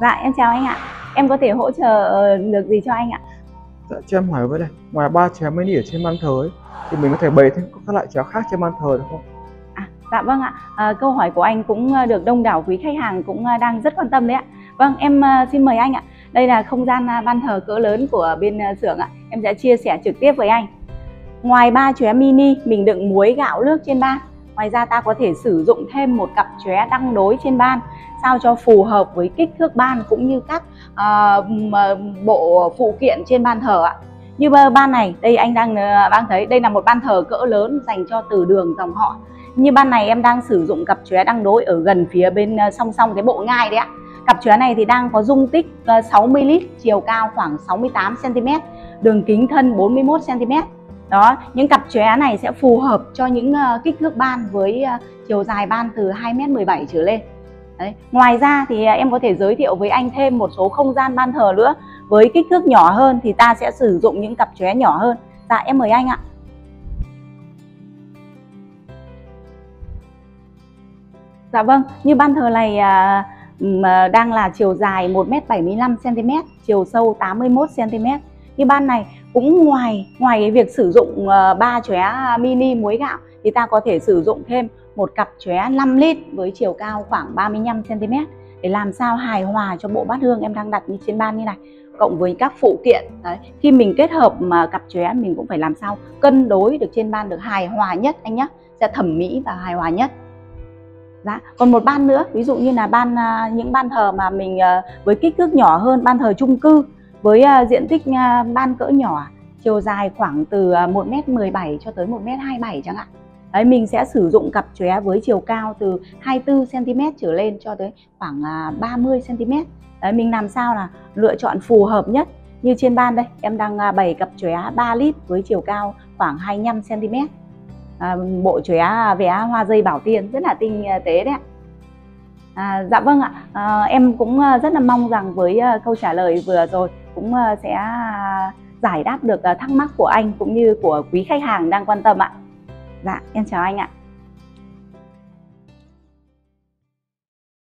Dạ em chào anh ạ. Em có thể hỗ trợ ờ, được gì cho anh ạ? Dạ, cho em hỏi với đây, ngoài ba chén mini ở trên ban thờ ấy, thì mình có thể bày thêm các loại cháo khác trên ban thờ được không? À, dạ vâng ạ. À, câu hỏi của anh cũng ờ, được đông đảo quý khách hàng cũng đang rất quan tâm đấy ạ. Vâng, em xin mời anh ạ. Đây là không gian ban thờ cỡ lớn của bên xưởng ạ. Em sẽ chia sẻ trực tiếp với anh. Ngoài ba chóe mini mình đựng muối gạo nước trên ban. Ngoài ra ta có thể sử dụng thêm một cặp chóe đăng đối trên ban sao cho phù hợp với kích thước ban cũng như các uh, bộ phụ kiện trên ban thờ ạ. Như ban này, đây anh đang ờ, đang thấy đây là một ban thờ cỡ lớn dành cho từ đường dòng họ. Như ban này em đang sử dụng cặp chóe đăng đối ở gần phía bên ờ, song song cái bộ ngai đấy ạ. Cặp chóe này thì đang có dung tích 60 lít, chiều cao khoảng 68 cm, đường kính thân 41 cm. Đó, những cặp chóe này sẽ phù hợp cho những uh, kích thước ban với uh, chiều dài ban từ 2m17 trở lên. Đấy. Ngoài ra thì uh, em có thể giới thiệu với anh thêm một số không gian ban thờ nữa với kích thước nhỏ hơn thì ta sẽ sử dụng những cặp chóe nhỏ hơn. Dạ em mời anh ạ. Dạ vâng, như ban thờ này uh, đang là chiều dài 1m75 cm, chiều sâu 81 cm. Như ban này cũng ngoài ngoài cái việc sử dụng ờ, ba chóe mini muối gạo thì ta có thể sử dụng thêm một cặp chóe 5 lít với chiều cao khoảng 35 cm để làm sao hài hòa cho bộ bát hương em đang đặt như trên ban như này cộng với các phụ kiện đấy khi mình kết hợp mà cặp chóe mình cũng phải làm sao cân đối được trên ban được hài hòa nhất anh nhé sẽ thẩm mỹ và hài hòa nhất Dạ. Còn một ban nữa, ví dụ như là ban ờ, những ban thờ mà mình ờ, với kích thước nhỏ hơn, ban thờ chung cư với à, diện tích à, ban cỡ nhỏ, chiều dài khoảng từ à, 1m17 cho tới 1m27 chẳng hạn. Đấy, mình sẽ sử dụng cặp chóe với chiều cao từ 24 cm trở lên cho tới khoảng 30 cm. Đấy, mình làm sao là lựa chọn phù hợp nhất. Như trên ban đây, em đang bày cặp chóe 3 lít với chiều cao khoảng 25 cm. À, bộ chóe vé hoa dây bảo tiên rất là tinh tế đấy ạ. À, dạ vâng ạ, à, em cũng rất là mong rằng với câu trả lời vừa rồi cũng ờ, sẽ giải đáp được ờ, thắc mắc của anh cũng như của quý khách hàng đang quan tâm ạ. Dạ, em chào anh ạ.